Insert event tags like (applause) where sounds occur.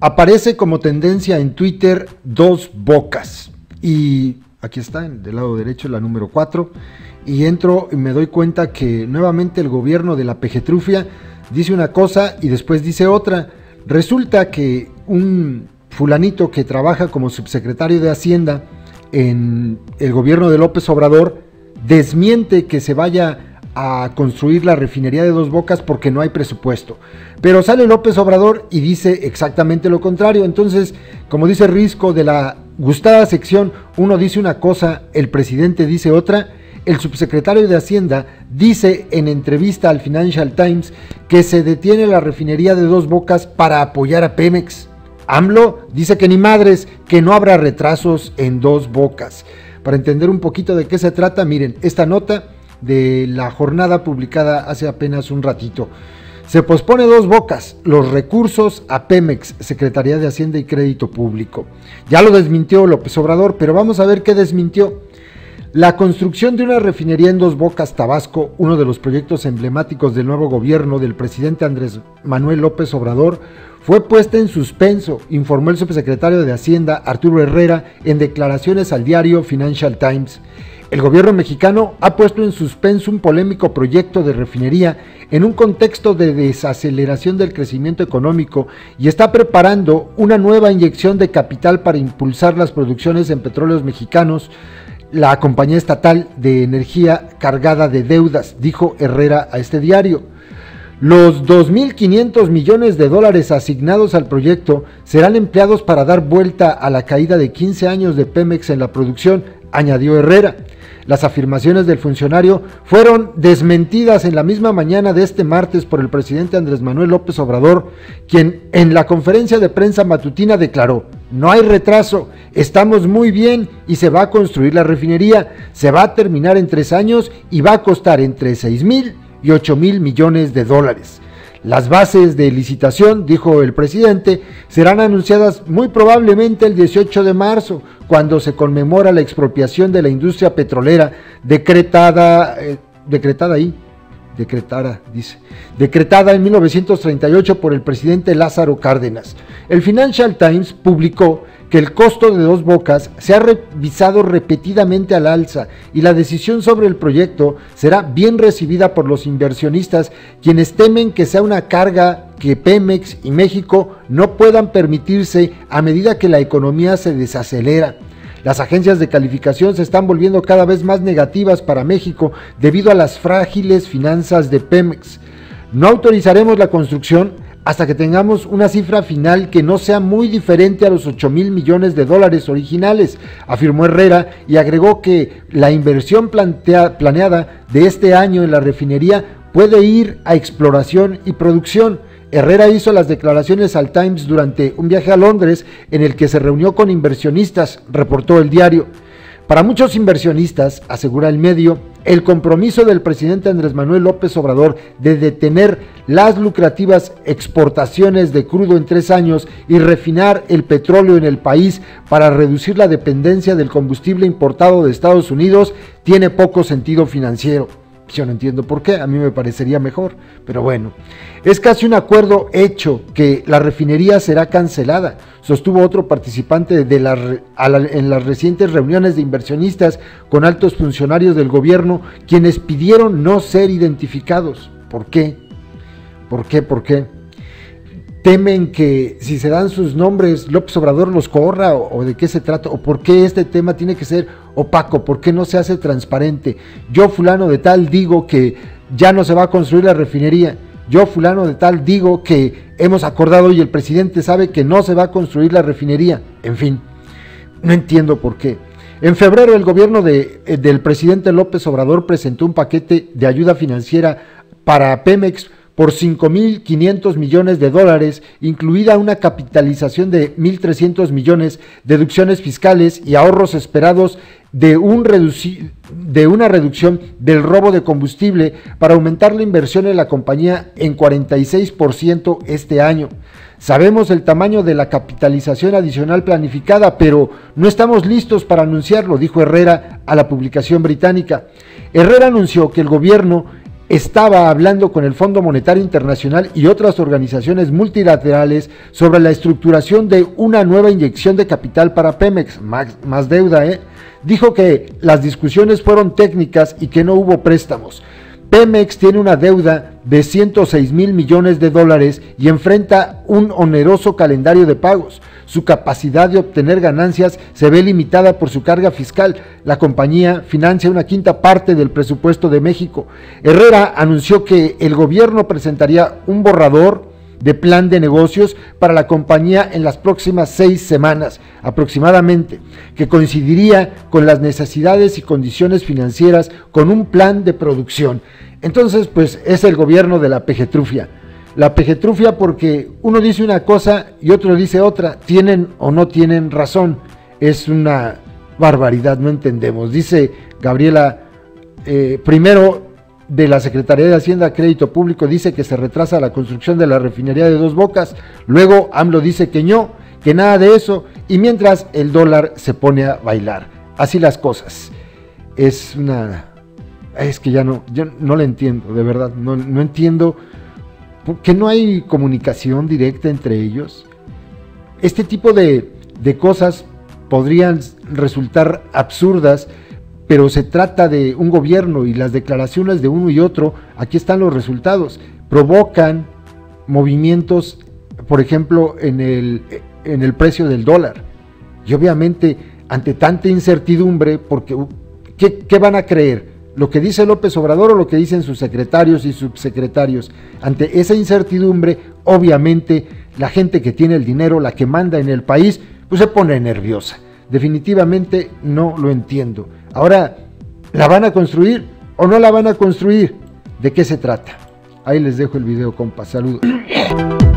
Aparece como tendencia en Twitter dos bocas. Y aquí está, del lado derecho, la número 4. Y entro y me doy cuenta que nuevamente el gobierno de la Pejetrufia dice una cosa y después dice otra. Resulta que un fulanito que trabaja como subsecretario de Hacienda en el gobierno de López Obrador desmiente que se vaya a construir la refinería de Dos Bocas porque no hay presupuesto. Pero sale López Obrador y dice exactamente lo contrario. Entonces, como dice Risco, de la gustada sección, uno dice una cosa, el presidente dice otra. El subsecretario de Hacienda dice en entrevista al Financial Times que se detiene la refinería de Dos Bocas para apoyar a Pemex. AMLO dice que ni madres, que no habrá retrasos en Dos Bocas. Para entender un poquito de qué se trata, miren, esta nota de la jornada publicada hace apenas un ratito. Se pospone dos bocas, los recursos a Pemex, Secretaría de Hacienda y Crédito Público. Ya lo desmintió López Obrador, pero vamos a ver qué desmintió. La construcción de una refinería en Dos Bocas, Tabasco, uno de los proyectos emblemáticos del nuevo gobierno del presidente Andrés Manuel López Obrador, fue puesta en suspenso, informó el subsecretario de Hacienda Arturo Herrera en declaraciones al diario Financial Times. El gobierno mexicano ha puesto en suspenso un polémico proyecto de refinería en un contexto de desaceleración del crecimiento económico y está preparando una nueva inyección de capital para impulsar las producciones en petróleos mexicanos, la compañía estatal de energía cargada de deudas, dijo Herrera a este diario. Los 2.500 millones de dólares asignados al proyecto serán empleados para dar vuelta a la caída de 15 años de Pemex en la producción, añadió Herrera. Las afirmaciones del funcionario fueron desmentidas en la misma mañana de este martes por el presidente Andrés Manuel López Obrador, quien en la conferencia de prensa matutina declaró, no hay retraso, estamos muy bien y se va a construir la refinería, se va a terminar en tres años y va a costar entre 6 mil y 8 mil millones de dólares. Las bases de licitación, dijo el presidente, serán anunciadas muy probablemente el 18 de marzo, cuando se conmemora la expropiación de la industria petrolera decretada, eh, decretada ahí, decretada, dice, decretada en 1938 por el presidente Lázaro Cárdenas. El Financial Times publicó que el costo de dos bocas se ha revisado repetidamente al alza y la decisión sobre el proyecto será bien recibida por los inversionistas quienes temen que sea una carga que Pemex y México no puedan permitirse a medida que la economía se desacelera. Las agencias de calificación se están volviendo cada vez más negativas para México debido a las frágiles finanzas de Pemex. No autorizaremos la construcción hasta que tengamos una cifra final que no sea muy diferente a los 8 mil millones de dólares originales, afirmó Herrera y agregó que la inversión planeada de este año en la refinería puede ir a exploración y producción. Herrera hizo las declaraciones al Times durante un viaje a Londres en el que se reunió con inversionistas, reportó el diario. Para muchos inversionistas, asegura el medio, el compromiso del presidente Andrés Manuel López Obrador de detener las lucrativas exportaciones de crudo en tres años y refinar el petróleo en el país para reducir la dependencia del combustible importado de Estados Unidos tiene poco sentido financiero. Yo no entiendo por qué, a mí me parecería mejor, pero bueno. Es casi un acuerdo hecho que la refinería será cancelada, sostuvo otro participante de en las recientes reuniones de inversionistas con altos funcionarios del gobierno, quienes pidieron no ser identificados. ¿Por qué? ¿Por qué? ¿Por qué? temen que si se dan sus nombres López Obrador los corra o, de qué se trata o por qué este tema tiene que ser opaco, por qué no se hace transparente. Yo fulano de tal digo que ya no se va a construir la refinería. Yo fulano de tal digo que hemos acordado y el presidente sabe que no se va a construir la refinería. En fin, no entiendo por qué. En febrero el gobierno de, eh, del presidente López Obrador presentó un paquete de ayuda financiera para Pemex por 5.500 millones de dólares, incluida una capitalización de 1.300 millones, deducciones fiscales y ahorros esperados de, un de una reducción del robo de combustible para aumentar la inversión en la compañía en 46% este año. Sabemos el tamaño de la capitalización adicional planificada, pero no estamos listos para anunciarlo, dijo Herrera a la publicación británica. Herrera anunció que el gobierno estaba hablando con el Fondo Monetario Internacional y otras organizaciones multilaterales sobre la estructuración de una nueva inyección de capital para Pemex, más, deuda, ¿eh? Dijo que las discusiones fueron técnicas y que no hubo préstamos. Pemex tiene una deuda de 106 mil millones de dólares y enfrenta un oneroso calendario de pagos. Su capacidad de obtener ganancias se ve limitada por su carga fiscal. La compañía financia una quinta parte del presupuesto de México. Herrera anunció que el gobierno presentaría un borrador de plan de negocios para la compañía en las próximas seis semanas aproximadamente, que coincidiría con las necesidades y condiciones financieras con un plan de producción. Entonces, pues es el gobierno de la pejetrufia. La pejetrufia porque uno dice una cosa y otro dice otra, tienen o no tienen razón. Es una barbaridad, no entendemos. Dice Gabriela, eh, primero de la Secretaría de Hacienda Crédito Público dice que se retrasa la construcción de la refinería de Dos Bocas, luego AMLO dice que no, que nada de eso, y mientras el dólar se pone a bailar. Así las cosas. Es una... Es que ya no, yo no le entiendo, de verdad, no, no entiendo que no hay comunicación directa entre ellos. Este tipo de, de cosas podrían resultar absurdas pero se trata de un gobierno y las declaraciones de uno y otro, aquí están los resultados, provocan movimientos, por ejemplo, en el, en el precio del dólar. Y obviamente, ante tanta incertidumbre, porque ¿qué, ¿qué van a creer? ¿Lo que dice López Obrador o lo que dicen sus secretarios y subsecretarios? Ante esa incertidumbre, obviamente, la gente que tiene el dinero, la que manda en el país, pues se pone nerviosa. Definitivamente no lo entiendo. Ahora, ¿la van a construir o no la van a construir? ¿De qué se trata? Ahí les dejo el video, compa. Saludos. (coughs)